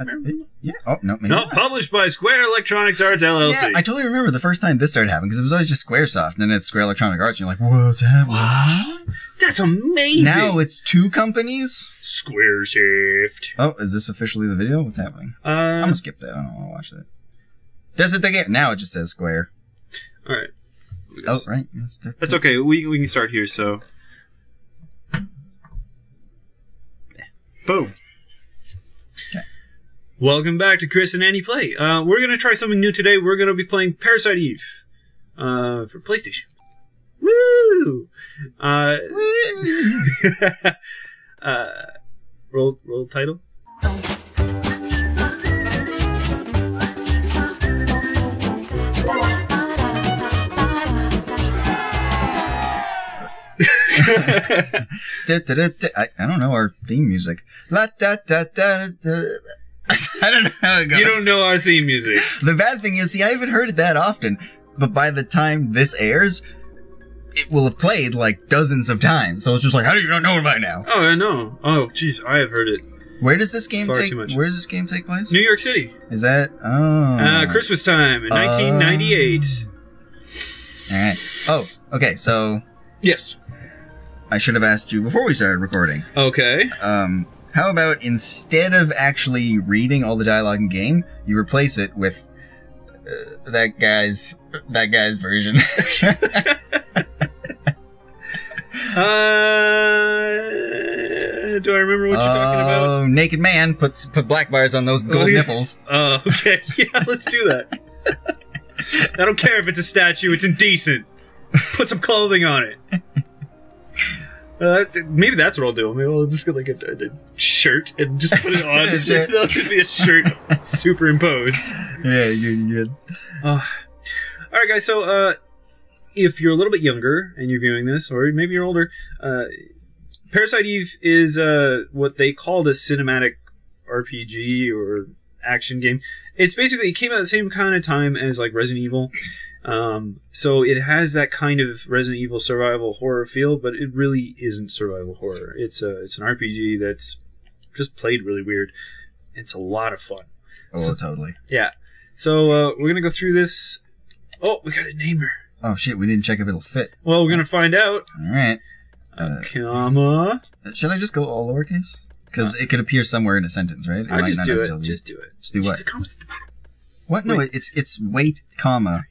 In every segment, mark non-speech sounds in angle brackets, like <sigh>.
It- yeah. Oh no, maybe No, not. published by Square Electronics Arts LLC. Yeah, I totally remember the first time this started happening because it was always just SquareSoft, and then it's Square Electronic Arts. And you're like, what's happening? What? That's amazing. Now it's two companies. SquareShift. Oh, is this officially the video? What's happening? I'm Uh, gonna skip that. I don't want to watch that. Does it again? Now it just says Square. all right. Oh, right. Yes, that- That's okay. We we can start here. So. Boom. Okay. Welcome back to Chris and Andy Play. Uh, we're gonna try something new today. We're gonna be playing Parasite Eve, uh, for PlayStation. Woo! Uh, <laughs> uh, roll roll title. <laughs> Da, da, da, da. I, I don't know our theme music. La da da da da. <laughs> I don't know how it goes. You don't know our theme music. <laughs> The bad thing is, see, I haven't heard it that often, but by the time this airs, it will have played like dozens of times. So it's just like, how do you not know it by now? Oh, I know. Oh, jeez, I have heard it. Where does this game Far take? Where does this game take place? New York City. Is that? Oh, Uh, Christmas time in 1998. All right. Oh, okay. So Yes. I should have asked you before we started recording. Okay. Um, how about instead of actually reading all the dialogue in game, you replace it with uh, that guy's that guy's version? <laughs> Uh, do I remember what you're talking about? Oh, naked man puts put black bars on those gold yeah. nipples. <laughs> Oh, okay. <laughs> Yeah, let's do that. I don't care if it's a statue; it's indecent. Put some clothing on it. Uh, maybe that's what I'll do. Maybe I'll just get like a, a- a shirt and just put it on. <laughs> That'll just <laughs> be a shirt superimposed. Yeah, you good. Uh, all right, guys. So, uh, if you're a little bit younger and you're viewing this, or maybe you're older, uh, Parasite Eve is uh, what they called a cinematic RPG or action game. It's basically it came out at the same kind of time as like Resident Evil. Um, so it has that kind of Resident Evil survival horror feel, but it really isn't survival horror. It's a it's an RPG that's just played really weird. It's a lot of fun. Oh, So- totally. Yeah. So uh, we're gonna go through this. Oh, we got a name her. Oh shit, we didn't check if it'll fit. Well, we're gonna find out. All right. Uh, Uh, comma. Should I just go all lowercase? Because it could appear somewhere in a sentence, right? It I might just not do it. Just do it. Just do what? Just commas at the bottom. What? No, Wait. it's it's weight, comma.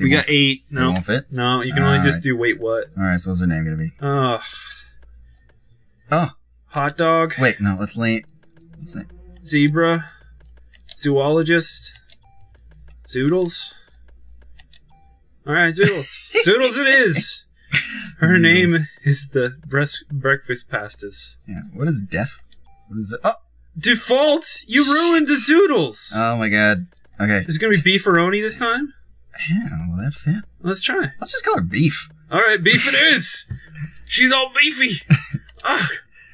It We got eight. It No, won't fit. no. You can only just do wait what. All right, so what's the name gonna be? Oh, Oh, hot dog. wait, no. Let's lay. Let's say. Zebra. Zoologist. Zoodles. All right, Zoodles. <laughs> Zoodles it is. Her Zoodles. name is the breast breakfast pastas. Yeah. What is death? What is it? Oh, Default. You ruined the Zoodles. oh my god. Okay. Is it gonna be beefaroni this time? Yeah. Will that fit? Let's try. Let's just call her beef. All right, beef it is. She's all beefy. <laughs> Ah,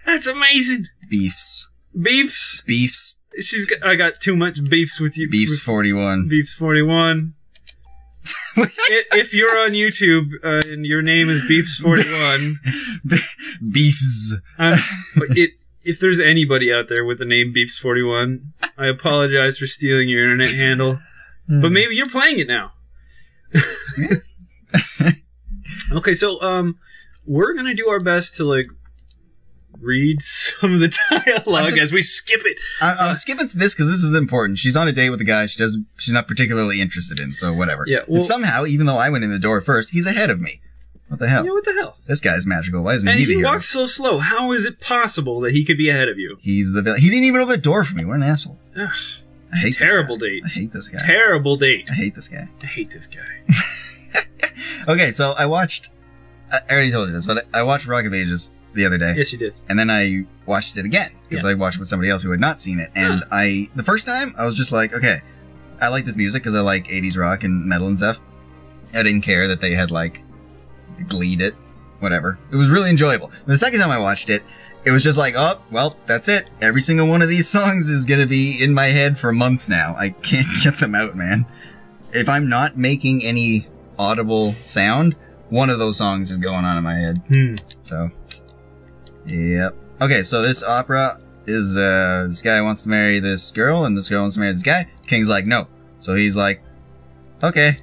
that's amazing. Beefs. Beefs. Beefs. She's got. I got too much beefs with you. Beefs with forty one. Beefs forty one. <laughs> if you're on YouTube uh, and your name is Beefs <laughs> forty one, Beefs. um, it. If there's anybody out there with the name Beefs forty one, I apologize for stealing your internet handle. But maybe you're playing it now. <laughs> okay, so um, we're gonna do our best to like read some of the <laughs> dialogue just- as we skip it. I, I'm skipping to this because this is important. She's on a date with a guy she does she's not particularly interested in, so whatever. Yeah, And somehow, even though I went in the door first, he's ahead of me. What the hell? Yeah, what the hell? This guy's magical. Why isn't And he the he hero? walks so slow. How is it possible that he could be ahead of you? He's the villain. He didn't even open the door for me. What an asshole. I hate Terrible this guy. Terrible date. I hate this guy. terrible date. I hate this guy. I hate this guy. <laughs> Okay, so I watched. I already told you this, but I watched Rock of Ages the other day, Yes, you did. and then I watched it again because I watched it with somebody else who had not seen it. And Huh. I, the first time, I was just like, okay, I like this music because I like 80s rock and metal and stuff. I didn't care that they had like gleed it, whatever. It was really enjoyable. And the second time I watched it, it was just like, oh, well, that's it. Every single one of these <laughs> songs is gonna be in my head for months now. I can't <laughs> get them out, man. If I'm not making any audible sound, one of those songs is going on in my head. Hmm. So, yep. Okay, so this opera, is uh, this guy wants to marry this girl, and this girl wants to marry this guy. King's like, no. So he's like, okay,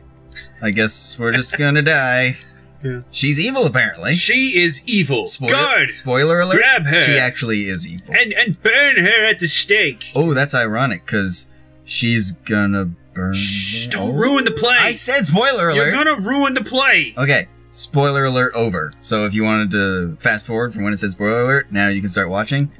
I guess we're just gonna die. Yeah. She's evil, apparently. She is evil. Spoiler, Guard, spoiler alert. grab her She actually is evil. and and burn her at the stake. Oh, that's ironic because she's gonna burn. Shh, the- don't ruin the play. I said spoiler alert. You're gonna ruin the play. Okay, spoiler alert over. So if you wanted to fast forward from when it said spoiler alert, now you can start watching.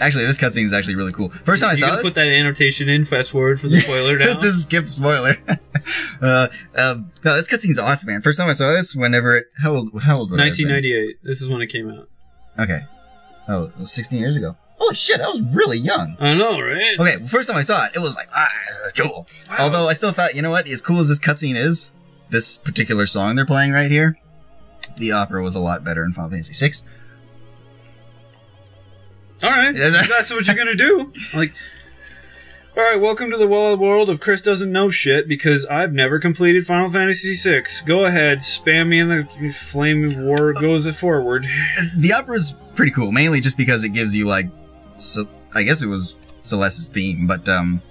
Actually, this cutscene is actually really cool. First time I saw this, put that annotation in. Fast forward for the <laughs> spoiler now. this skip spoiler. <laughs> uh, um, no, this cutscene's awesome, man. First time I saw this, whenever it, how old, how old would I have been? 1998. This is when it came out. Okay. Oh, it was 16 years ago. Holy shit, I was really young. I know, right? Okay, well, first time I saw it, it was like, ah, cool. Wow. Although I still thought, you know what, as cool as this cutscene is, this particular song they're playing right here, the opera was a lot better in Final Fantasy VI. All right, that's what you're gonna do. Like, all right, welcome to the wild world of Chris doesn't know shit because I've never completed Final Fantasy VI. Go ahead, spam me in the flame war goes it forward. The opera's pretty cool, mainly just because it gives you like, so, I guess it was Celes's theme, but um,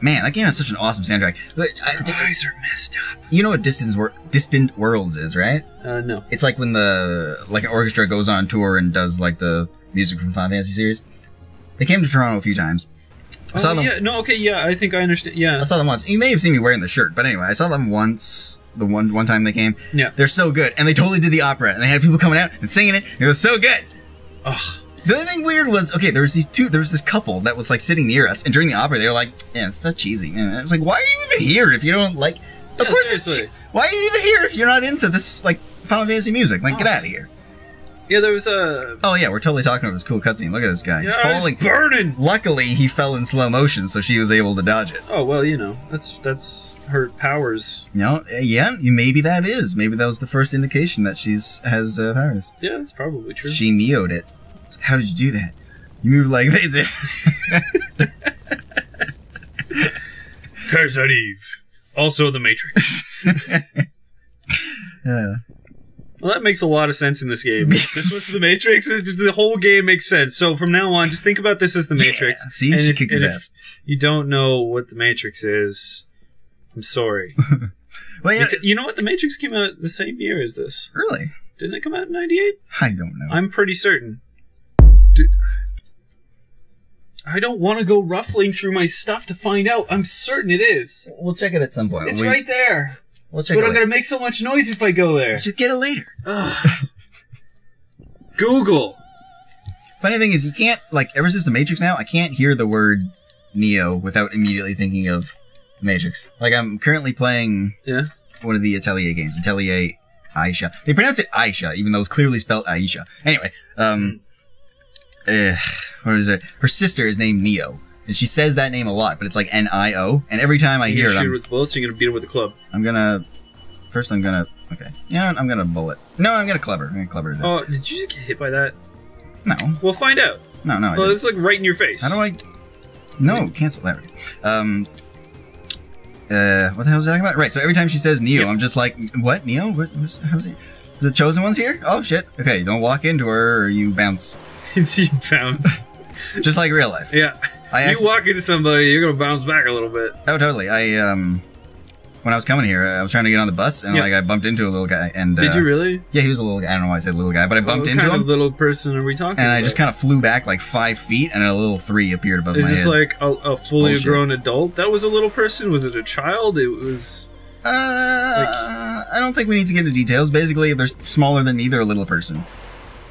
man, that game has such an awesome soundtrack. But I- eyes are messed up. you know what Distant, Wor- Distant Worlds is, right? Uh, no. It's like when the like an orchestra goes on tour and does like the music from Final Fantasy series. They came to Toronto a few times. I saw Oh, them. yeah, no, okay, yeah, I think I understand. Yeah, I saw them once. You may have seen me wearing the shirt, but anyway, I saw them once. The one one time they came. Yeah. They're so good, and they totally did the opera, and they had people coming out and singing it. It was so good. Ugh. The other thing weird was okay. There was these two. There was this couple that was like sitting near us, and during the opera, they were like, "Yeah, it's so cheesy." Man, I was like, "Why are you even here if you don't like?" Of Yeah, course, it's seriously. che- why are you even here if you're not into this like Final Fantasy music? Like, get Oh. out of here. Yeah, there was a. Oh yeah, we're totally talking about this cool cutscene. Look at this guy. He's yeah, falling. it's burning. Luckily, he fell in slow motion, so she was able to dodge it. Oh well, you know that's that's her powers. You know, uh, yeah, maybe that is. Maybe that was the first indication that she's has uh, powers. Yeah, that's probably true. She neoed it. How did you do that? You move like they did. <laughs> Curse at Eve. Also the Matrix. <laughs> Uh, Well, that makes a lot of sense in this game. <laughs> this was the Matrix. The whole game makes sense. So from now on, just think about this as the Matrix. Yeah, see, And she if- kicked his if ass. You don't know what the Matrix is. I'm sorry. <laughs> Well, you know, you know what? The Matrix came out the same year as this. really, Didn't it come out in '98? I don't know. I'm pretty certain. Dude, I don't want to go ruffling through my stuff to find out. I'm certain it is. we'll check it at some point. It's we, right there. We'll check But. I'm gonna make so much noise if I go there. We should get it later. Ugh. <sighs> Google. Funny thing is, you can't like ever since the Matrix. Now, I can't hear the word Neo without immediately thinking of Matrix. Like I'm currently playing Yeah. one of the Atelier games, Atelier Ayesha. They pronounce it Aisha, even though it's clearly spelled Ayesha. Anyway, um, eh, what is it? Her sister is named Nio, and she says that name a lot, but it's like N I O. And every time I hear it, I'm, with bullets. You're gonna beat her with a club. I'm gonna first. I'm gonna okay. You know, what? I'm gonna bullet. No, I'm gonna clever. I'm gonna clever. it. Oh, did you just get hit by that? No, We'll find out. no, no. I Well, didn't. it's like right in your face. How do I? No, cancel that. Um. Uh, what the hell is talking about? Right. So every time she says Neo, Yep. I'm just like, what Neo? What? What's, how's it? The chosen one's here? Oh shit. Okay, don't walk into her or you bounce. <laughs> you bounce. Just like real life. yeah. I you walk into somebody, you're gonna bounce back a little bit. oh totally. I um, when I was coming here, I was trying to get on the bus and Yeah. like I bumped into a little guy and Did uh, you really? Yeah, he was a little guy. I don't know why I said little guy, but I bumped what into kind him of little person are we talking and about? I just kind of flew back like five feet and a little three appeared above Is my this head. like a, a fully Bullshit. grown adult? That was a little person? Was it a child? It was. uh, I don't think we need to get into details. Basically, they're smaller than either a little person.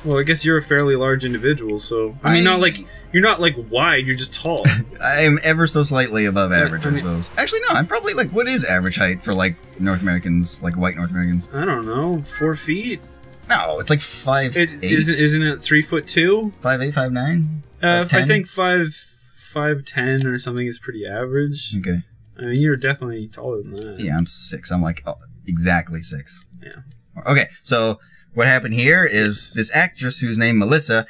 Well, I guess you're a fairly large individual, so. I mean, I- not like. You're not like wide, you're just tall. <laughs> I am ever so slightly above average, I mean- suppose. Actually, no, I'm probably like, what is average height for like North Americans, like white North Americans? I don't know, four feet? No, it's like five It, eight, isn't, isn't it three foot two? five eight, five nine. Uh, Five I think five five ten or something is pretty average. Okay, I mean, you're definitely taller than that. yeah, I'm six. I'm like oh, exactly six. Yeah. Okay, so what happened here is this actress who's named Melissa,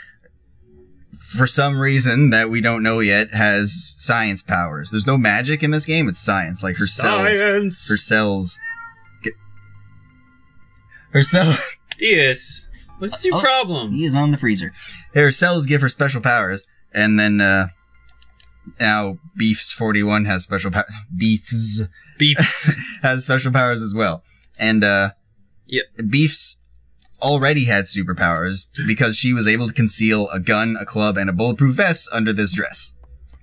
for some reason that we don't know yet, has science powers. There's no magic in this game. It's science. Like her cells, Science. her cells get her cell. Yes. What's your Oh, problem? He is on the freezer. Her cells give her special powers, and then uh, now Beefs forty one has special power. Beefs Beefs. <laughs> has special powers as well, and uh, Yep. Beefs already had superpowers because she was able to conceal a gun, a club, and a bulletproof vest under this dress.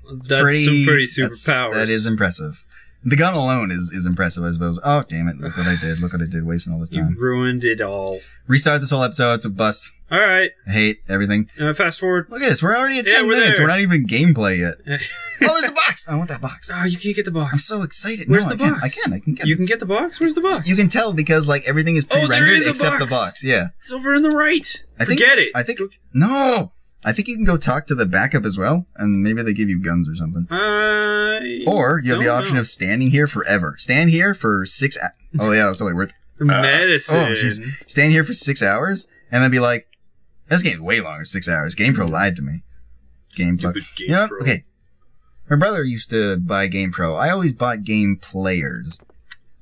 That's some pretty superpowers. That is impressive. The gun alone is, is impressive, I suppose. Oh, damn it. Look what I did. Look what I did, wasting all this You time. ruined it all. Restart this whole episode. It's a bust. All right. I hate everything. Uh, fast forward. Look at this. We're already at Yeah, 10 we're minutes. there. We're not even gameplay yet. oh, <laughs> Oh, there's a box. I want that box. Oh, you can't get the box. I'm so excited. Where's no, the I can. box? I can. I can get You it. can get the box. Where's the box? You can tell because like everything is Oh, pre-rendered is a except the box. box. Yeah. It's over in the right. I think- Forget it. I think no. I think you can go talk to the backup as well, and maybe they give you guns or something. I Or you have the option know. of standing here forever. Stand here for six. Oh yeah, that's totally worth. <laughs> Uh, oh, medicine. oh, she's Stand here for six hours and then be like, "This game's way longer. Six hours." GamePro lied to me. Stupid game You know, okay. My brother used to buy Game Pro. I always bought Game Players,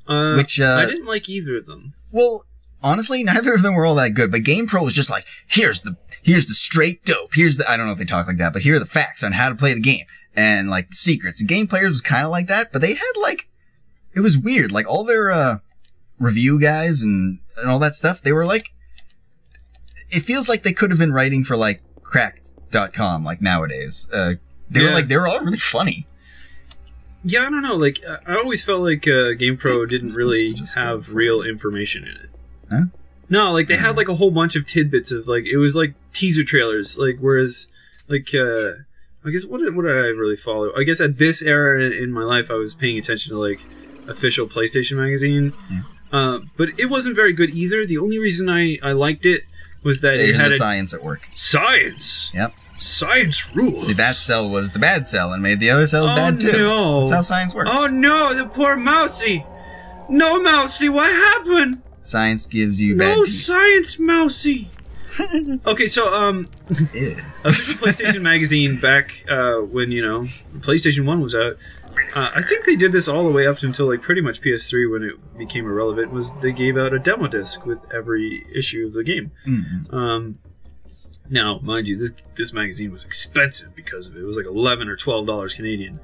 Uh, which uh, I didn't like either of them. Well, honestly, neither of them were all that good. But Game Pro was just like, here's the here's the straight dope. Here's the I don't know if they talk like that, but here are the facts on how to play the game and like the secrets. And Game Players was kind of like that, but they had like it was weird. Like all their uh review guys and and all that stuff, they were like it feels like they could have been writing for like cracked.com like nowadays. Uh they were like they were all really funny. Yeah, I don't know. Like, I always felt like uh, GamePro didn't really have real information in it. Huh? No, like they had like a whole bunch of tidbits of like it was like teaser trailers. Like, whereas, like, uh I guess what did what did I really follow? I guess at this era in, in my life, I was paying attention to like official PlayStation magazine. Yeah. Uh, but it wasn't very good either. The only reason I I liked it was that it had the a science at work. science. Yep. Science rules. See, that cell was the bad cell and made the other cells Oh, bad too. no. That's how science works. Oh no, the poor Mousy! No, Mousy, what happened? Science gives you bad No science, Mousy! <laughs> okay, so, um, Ew. official PlayStation Magazine back uh, when, you know, PlayStation 1 was out, uh, I think they did this all the way up until, like, pretty much PS3 when it became irrelevant, was they gave out a demo disc with every issue of the game. Mm. Um, now, mind you, this this magazine was expensive because of it. It was like eleven or twelve dollars Canadian,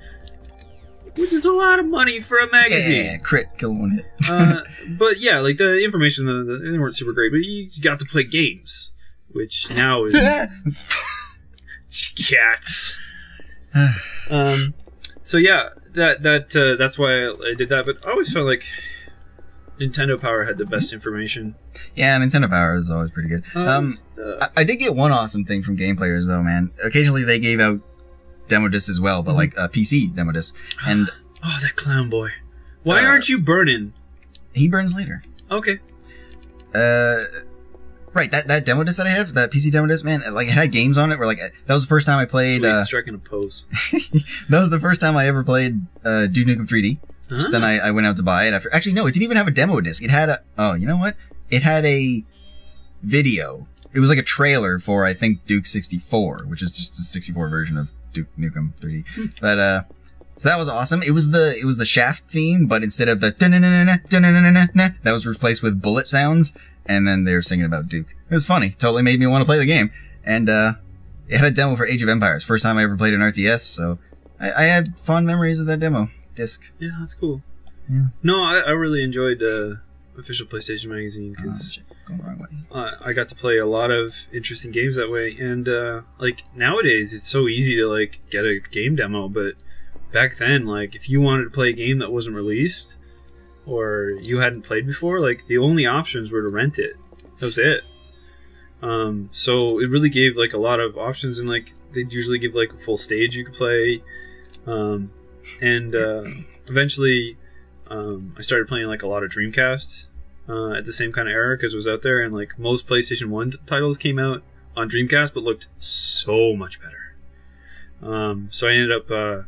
which is a lot of money for a magazine. Yeah, crit, kill one hit. uh, <laughs> but yeah, like the information, the, the, they weren't super great. But you got to play games, which now is <laughs> cats. Um, so yeah, that that uh, that's why I, I did that. But I always felt like Nintendo Power had the best information. yeah, Nintendo Power is always pretty good. Um, uh, I, I did get one awesome thing from Game Players though, man. Occasionally they gave out demo discs as well, but Mhm. like a PC demo disc, and <gasps> oh, that clown boy. Why Uh, aren't you burning? he burns later. Okay. Uh, right, that that demo disc that I had, that PC demo disc, man, like it had games on it. Where like that was the first time I played. Sweet, Uh, striking a pose. <laughs> that was the first time I ever played uh, Duke Nukem 3D. So Huh? then I, I went out to buy it after. Actually, no, it didn't even have a demo disc. It had a. Oh, you know what? It had a video. It was like a trailer for I think Duke 64, which is just the 64 version of Duke Nukem 3D. But uh, so that was awesome. It was the it was the Shaft theme, but instead of the that was replaced with bullet sounds, and then they were singing about Duke. It was funny. Totally made me want to play the game. And uh, it had a demo for Age of Empires. First time I ever played an RTS, so I, I had fond memories of that demo disc. Yeah, that's cool. Yeah. No, I, I really enjoyed uh, official PlayStation Magazine Oh, because shit, going the wrong way. uh, I got to play a lot of interesting games that way. And uh, like nowadays, it's so easy to like get a game demo, but back then, like if you wanted to play a game that wasn't released or you hadn't played before, like the only options were to rent it. That was it. Um, so it really gave like a lot of options, and like they'd usually give like a full stage you could play. Um, and uh, eventually, um, I started playing like a lot of Dreamcast uh, at the same kind of era because it was out there, and like most PlayStation One titles came out on Dreamcast, but looked so much better. Um, so I ended up uh,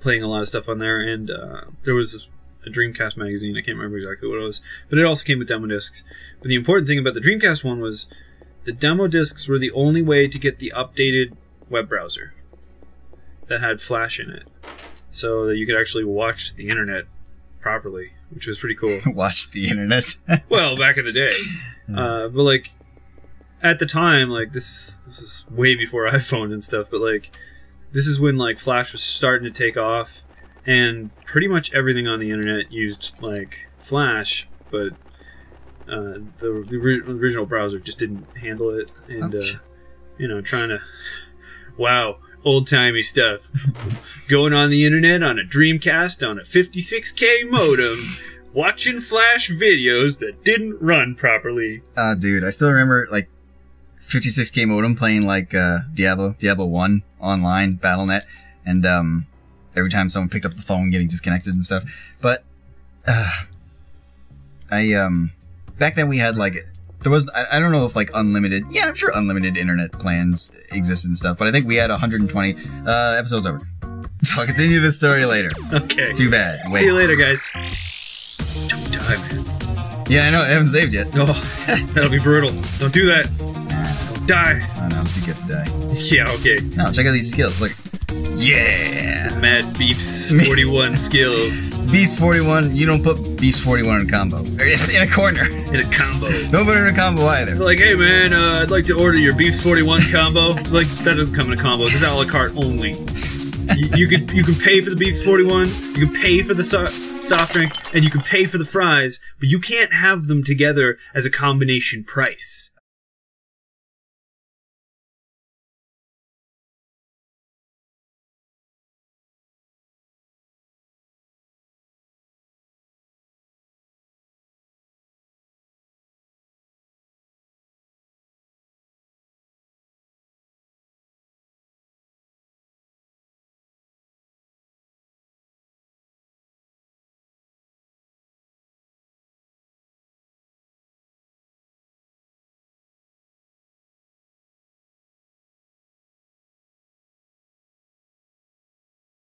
playing a lot of stuff on there, and uh, there was a Dreamcast magazine. I can't remember exactly what it was, but it also came with demo discs. But the important thing about the Dreamcast one was the demo discs were the only way to get the updated web browser that had Flash in it, so that you could actually watch the internet properly, which was pretty cool. <laughs> Watch the internet. <laughs> well, back in the day, uh, but like at the time, like this, this is way before <laughs> iPhone and stuff, but like this is when like Flash was starting to take off, and pretty much everything on the internet used like Flash, but uh, the, the original browser just didn't handle it, and uh, you know, trying to wow. Old timey stuff. Going on the internet on a Dreamcast on a 56k modem, watching Flash videos that didn't run properly. Oh, dude, I still remember like 56k modem playing like uh, Diablo, Diablo One online, Battle.net, and um, every time someone picked up the phone, getting disconnected and stuff. But uh, I um, back then we had like there was I, I don't know if like unlimited. Yeah, I'm sure unlimited internet plans existed and stuff. But I think we had 120 uh, episodes over. <laughs> So I'll continue this story later. Okay. Too bad. Wait. See you later, guys. Don't die, man. Yeah, I know. I haven't saved yet. Oh, <laughs> that'll be brutal. Don't do that. Nah, die. I don't know. So you get to die. <laughs> Yeah, okay. No, check out these skills. Look. Yeah. Mad Beef's <laughs> 41 skills Beast 41, you don't put Beast 41 in a combo. <laughs> In a corner. in a combo. <laughs> Don't put it in a combo either. Like, hey man, uh, I'd like to order your Beef's 41 combo. like, that doesn't come in a combo. It's a la carte only. you, you can you can pay for the Beef's 41, you can pay for the so- soft drink, and you can pay for the fries, but you can't have them together as a combination price.